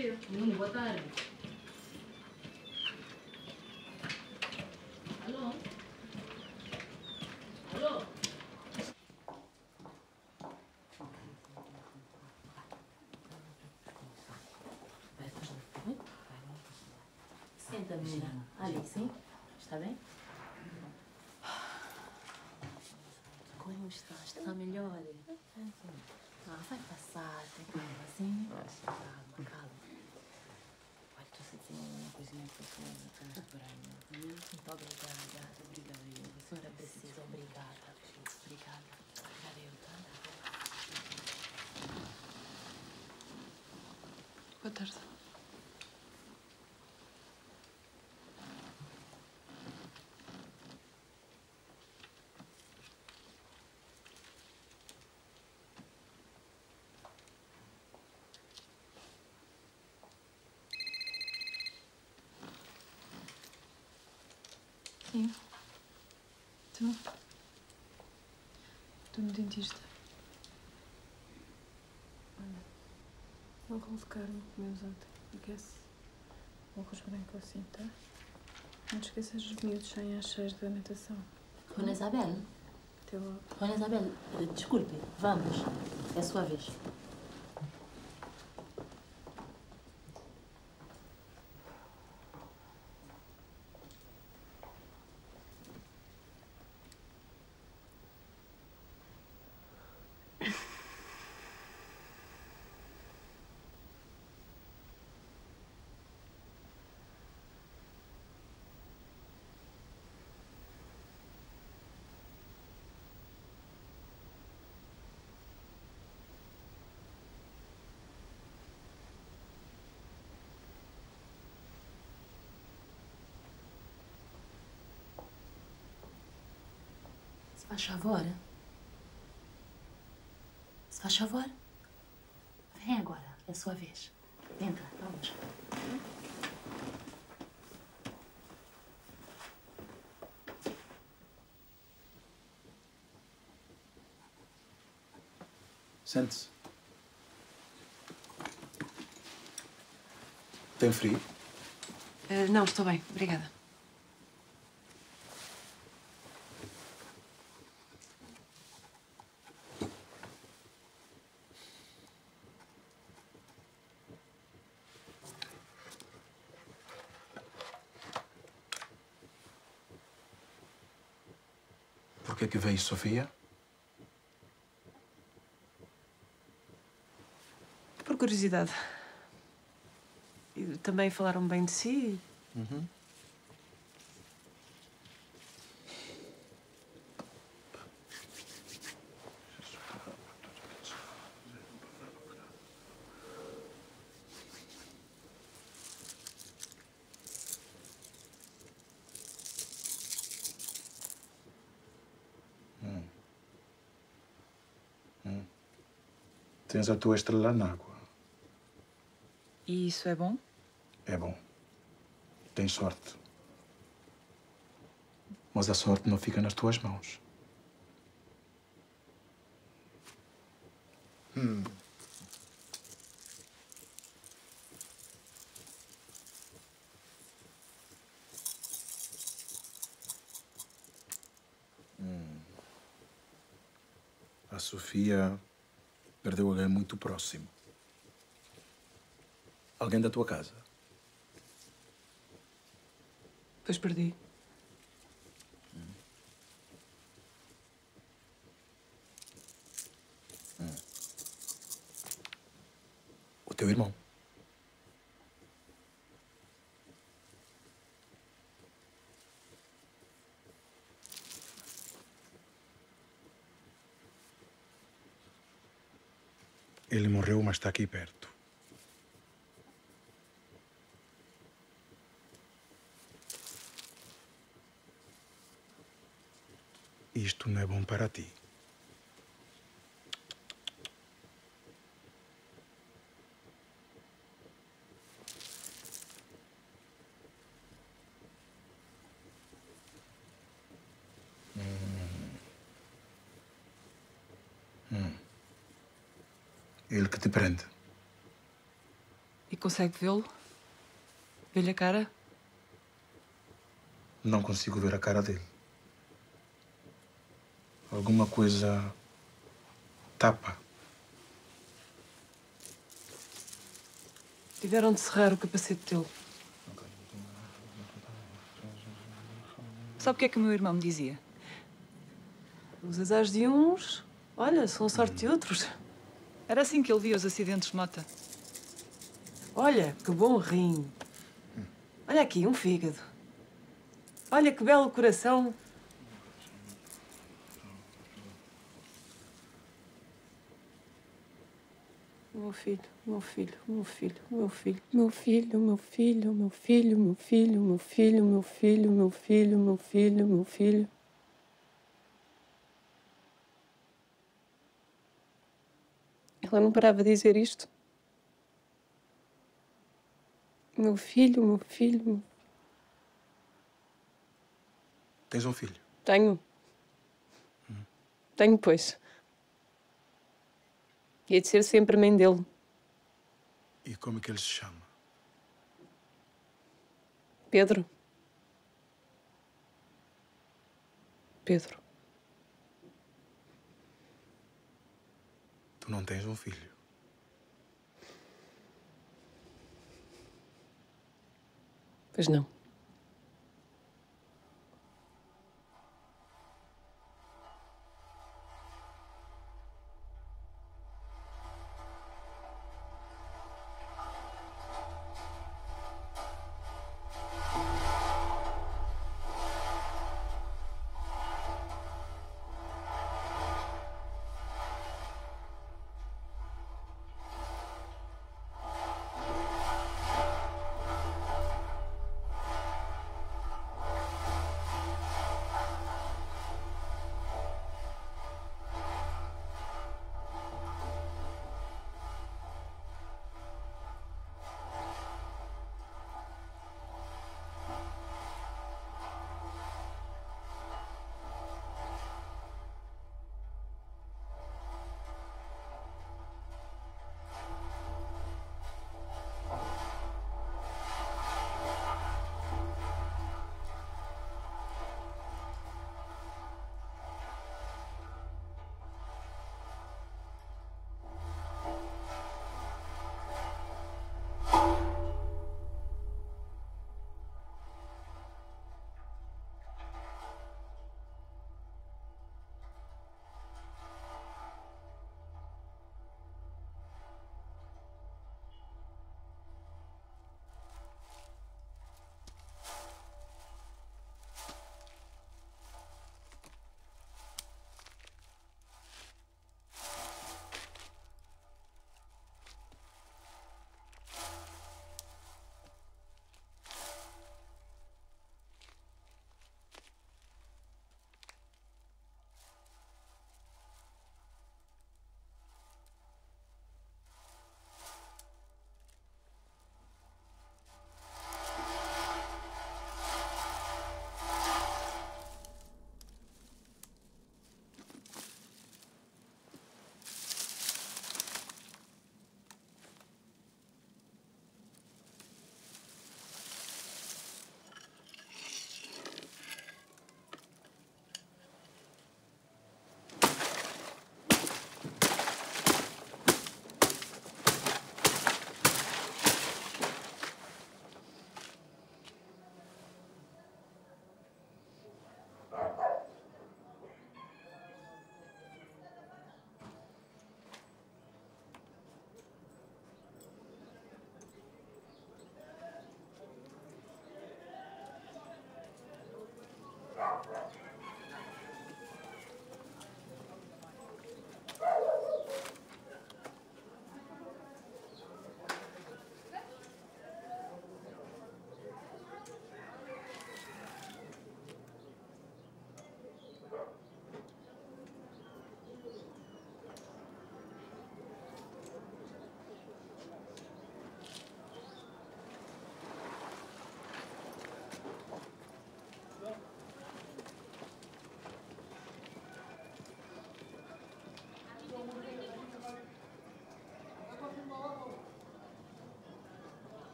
Hum, boa tarde. Alô? Alô? Senta, menina. Ali, sim? Está bem? Como está? Está melhor? Ah, vai passar, tem calma, sim? Calma, calma. Olha, tu se tem Muito obrigada. Obrigada, eu. A senhora precisa, obrigada. Obrigada. Valeu, tá? Boa tarde. Sim. Tu? Estou no dentista. Olha, é um rolo de carne que comemos ontem. Aquece. Um arroz branco assim, tá? Não te esqueças dos miúdos saem às seis da natação. Dona Isabel? Até logo. Dona Isabel, desculpe, vamos. É a sua vez. Faz favor. Se faz favor. Vem agora, é a sua vez. Entra, vamos. Sente-se. Tem frio? Eh, não, estou bem. Obrigada. Que é que veio Sofia? Por curiosidade. E também falaram bem de si. Uhum. Tens a tua estrela na água. E isso é bom? É bom. Tens sorte. Mas a sorte não fica nas tuas mãos. Hum. Hum. A Sofia perdeu alguém muito próximo. Alguém da tua casa. Pois perdi. teu irmão. Ele morreu, mas está aqui perto. Isto não é bom para ti. Ele que te prende. E consegue vê-lo? Vê-lhe a cara? Não consigo ver a cara dele. Alguma coisa tapa. Tiveram de serrar o capacete dele. Sabe o que é que o meu irmão me dizia? Os azares de uns, olha, são a sorte de outros. Era assim que ele via os acidentes de moto. Olha, que bom rim. Olha aqui, um fígado. Olha que belo coração. Meu filho, meu filho, meu filho, meu filho. Meu filho, meu filho, meu filho, meu filho, meu filho, meu filho, meu filho, meu filho, meu filho. Ela não parava de dizer isto. Meu filho, meu filho, meu... Tens um filho? Tenho. Tenho, pois. E hei de ser sempre mãe dele. E como é que ele se chama? Pedro. Pedro. Não tens um filho. Pois não.